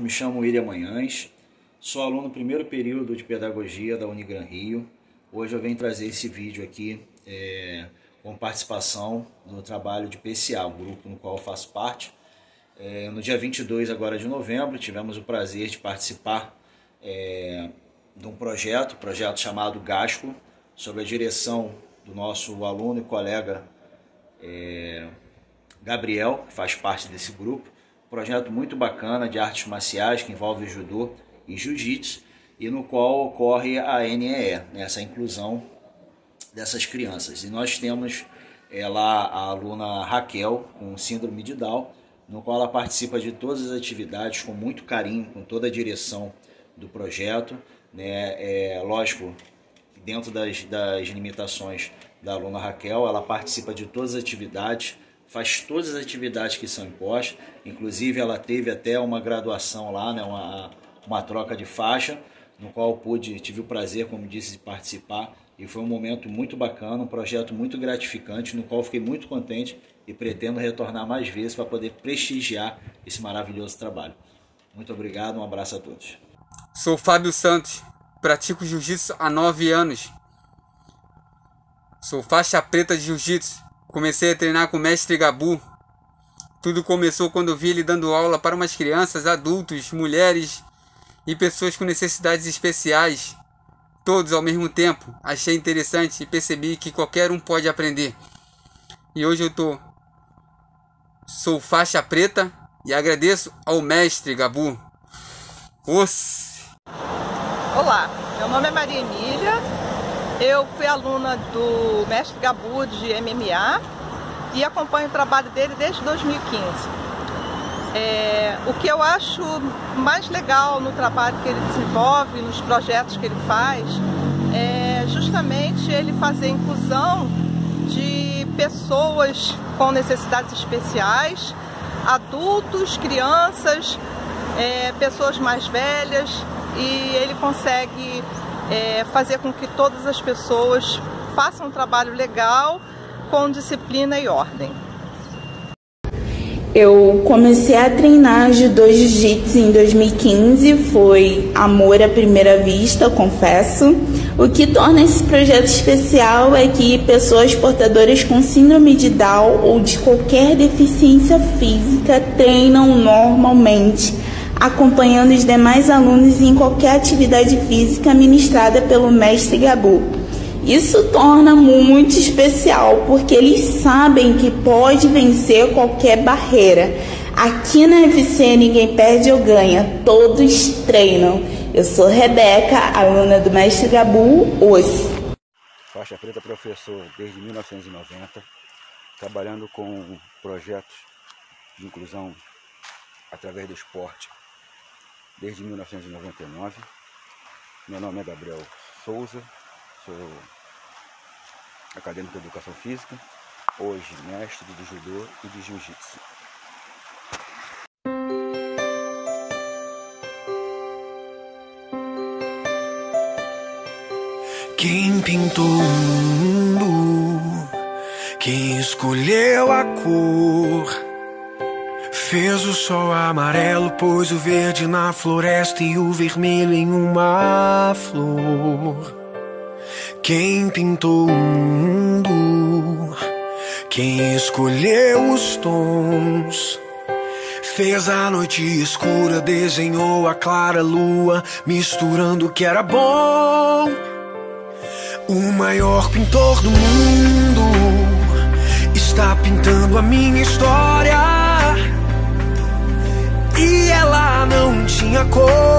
Me chamo William Manhães, sou aluno do primeiro período de Pedagogia da Unigran Rio. Hoje eu venho trazer esse vídeo aqui é, com participação no trabalho de PCA, o grupo no qual eu faço parte. É, no dia 22 agora de novembro tivemos o prazer de participar é, de um projeto, projeto chamado GASCO, sob a direção do nosso aluno e colega é, Gabriel, que faz parte desse grupo projeto muito bacana de artes marciais que envolve judô e jiu-jitsu e no qual ocorre a NEE, né, essa inclusão dessas crianças. E nós temos é, lá a aluna Raquel com síndrome de Down, no qual ela participa de todas as atividades com muito carinho, com toda a direção do projeto. Né? É, lógico, dentro das, das limitações da aluna Raquel, ela participa de todas as atividades faz todas as atividades que são impostas. Inclusive, ela teve até uma graduação lá, né, uma, uma troca de faixa, no qual pude, tive o prazer, como disse, de participar. E foi um momento muito bacana, um projeto muito gratificante, no qual fiquei muito contente e pretendo retornar mais vezes para poder prestigiar esse maravilhoso trabalho. Muito obrigado, um abraço a todos. Sou Fábio Santos, pratico jiu-jitsu há nove anos. Sou faixa preta de jiu-jitsu Comecei a treinar com o mestre Gabu. Tudo começou quando vi ele dando aula para umas crianças, adultos, mulheres e pessoas com necessidades especiais. Todos ao mesmo tempo. Achei interessante e percebi que qualquer um pode aprender. E hoje eu tô sou faixa preta e agradeço ao mestre Gabu. Os... Olá, meu nome é Maria Emília, eu fui aluna do mestre Gabu de MMA e acompanho o trabalho dele desde 2015. É, o que eu acho mais legal no trabalho que ele desenvolve, nos projetos que ele faz, é justamente ele fazer inclusão de pessoas com necessidades especiais, adultos, crianças, é, pessoas mais velhas, e ele consegue é, fazer com que todas as pessoas façam um trabalho legal, com disciplina e ordem. Eu comecei a treinar judô jiu-jitsu em 2015, foi amor à primeira vista, confesso. O que torna esse projeto especial é que pessoas portadoras com síndrome de Down ou de qualquer deficiência física treinam normalmente acompanhando os demais alunos em qualquer atividade física ministrada pelo mestre Gabu. Isso torna muito especial, porque eles sabem que pode vencer qualquer barreira. Aqui na FC ninguém perde ou ganha, todos treinam. Eu sou Rebeca, aluna do mestre Gabu, os. Faixa preta professor desde 1990, trabalhando com projetos de inclusão através do esporte desde 1999. Meu nome é Gabriel Souza, sou acadêmico de educação física, hoje mestre de judô e de jiu-jitsu. Quem pintou o mundo, quem escolheu a cor Fez o sol amarelo, pôs o verde na floresta e o vermelho em uma flor. Quem pintou o mundo? Quem escolheu os tons? Fez a noite escura, desenhou a clara lua, misturando o que era bom. O maior pintor do mundo está pintando a minha história. tinha cor.